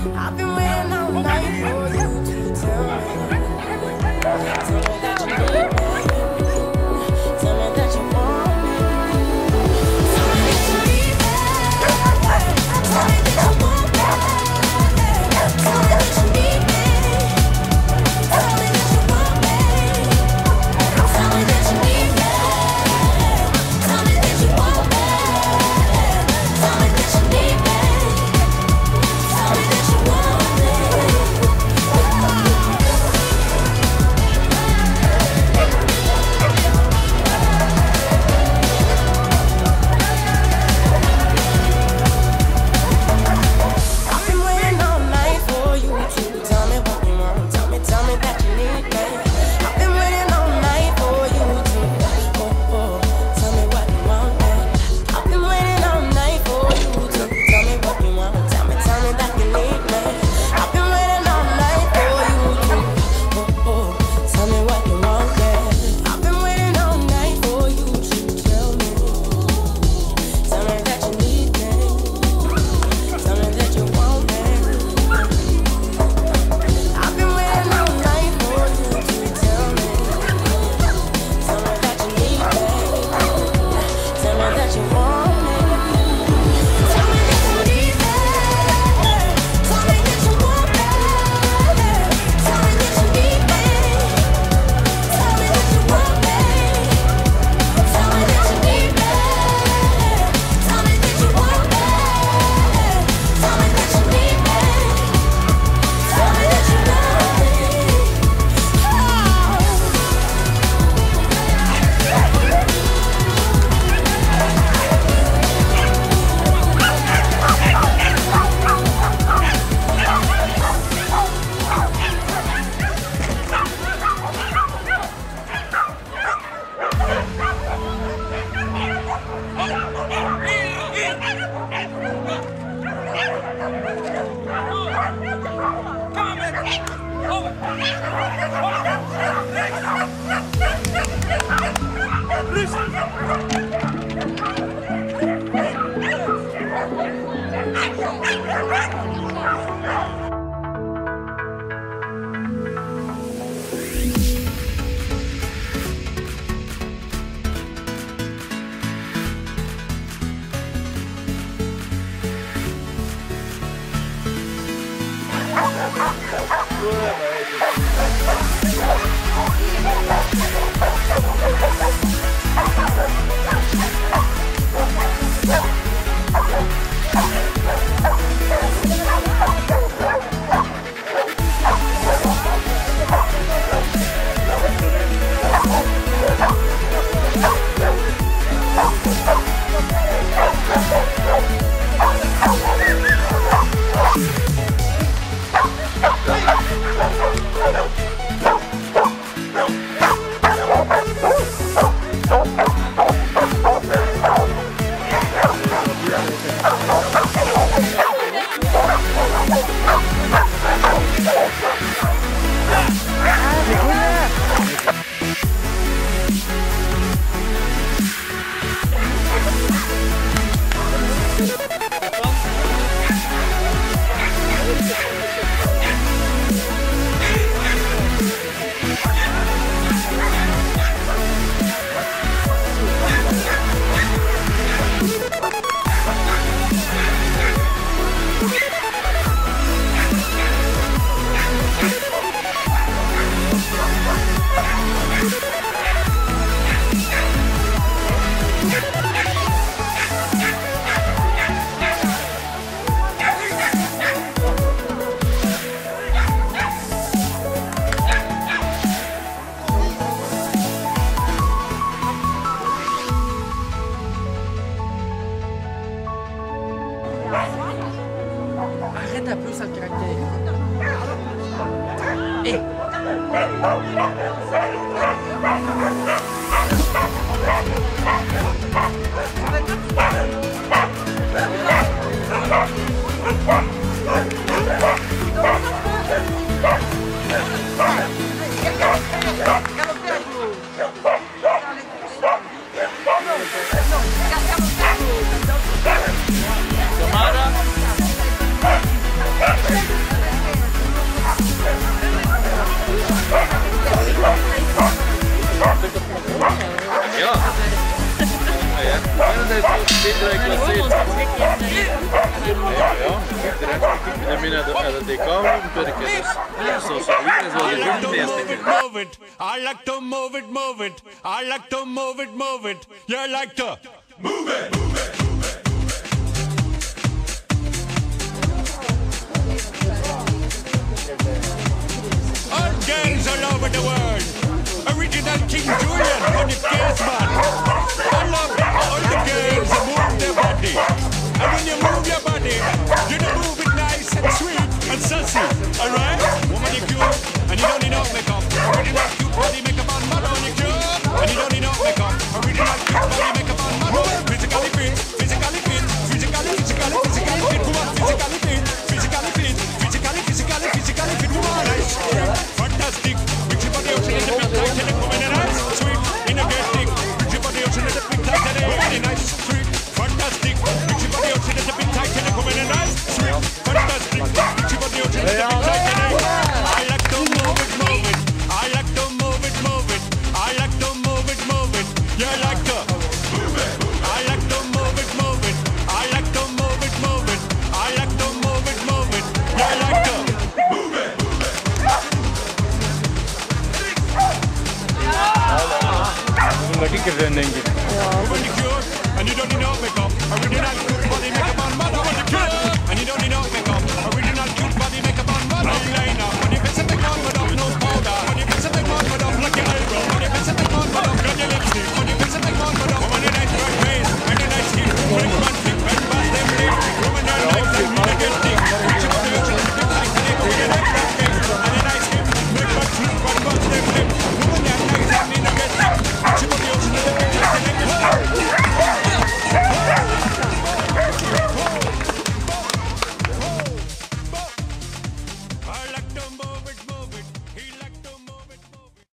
I've been waiting all night for you to tell me. Good. 对。哎。it did like was it. Move it, I like to move it, move it. I like to move it, move it. Yeah, like to move it, move it. All gangs all over the world. fikirlerinden git. Ya.